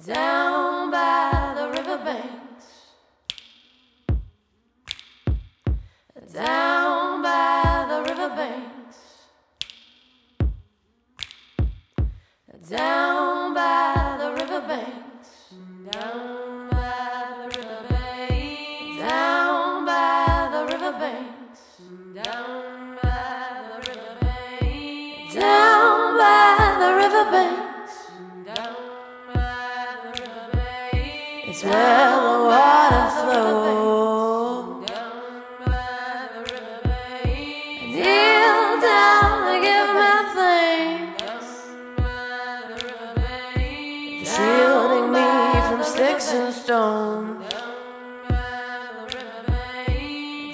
down by the riverbanks, down by the riverbanks, down riverbanks. The water flows. Down by the riverbanks. Kneel down to give my thanks. Shielding me from sticks and stones.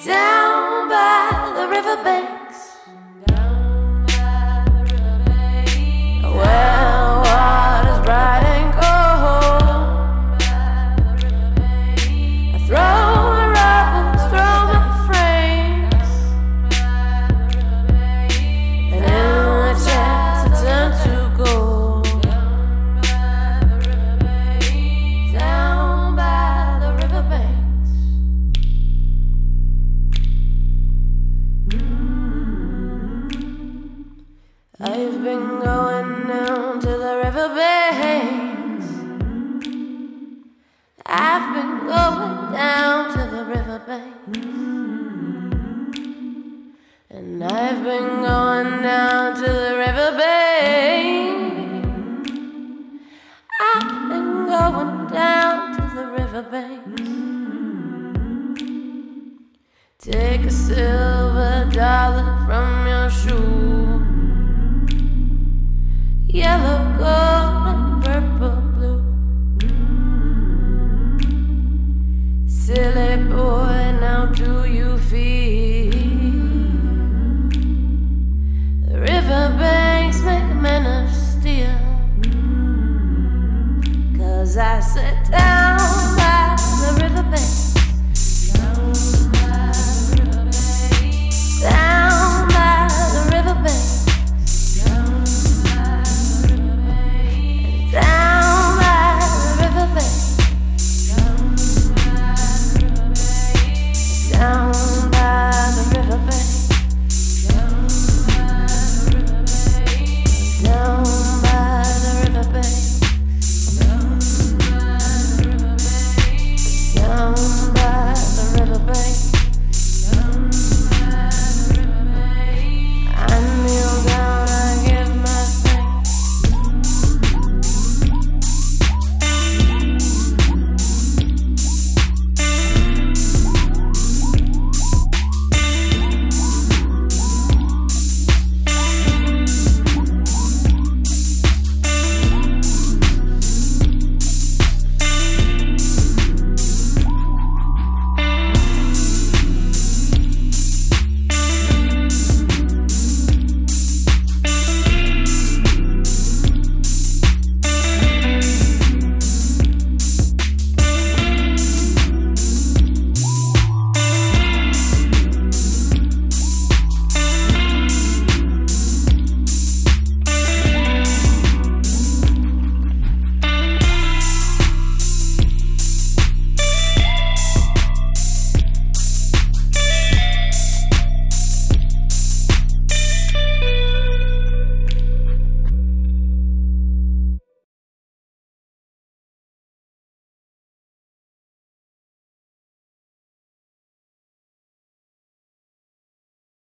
Down by the riverbanks. Been going down to the riverbanks. I've been going down to the riverbanks. And I've been going down to the riverbanks. I've been going down to the riverbanks. Take a silver dollar from Silly boy, now do you feel the river banks make men of steel? Cause I said.